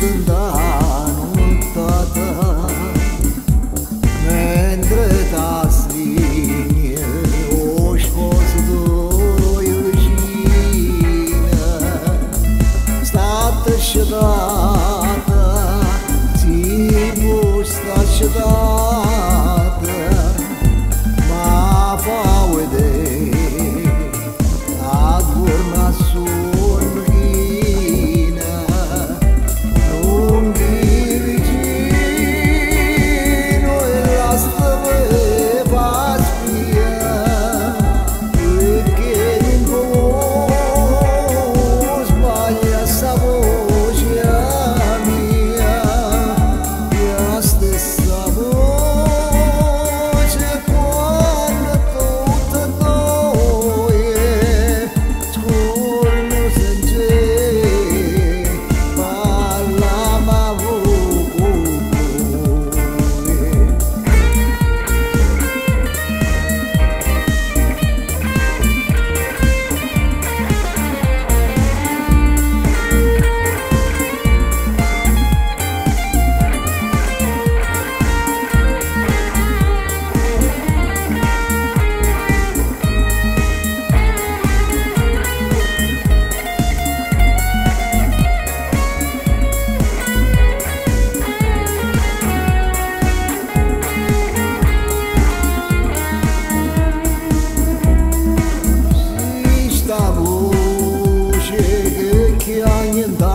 dândanul tată Mendreta svinie O școs doiușină Stată și dată Ții busta și не даст.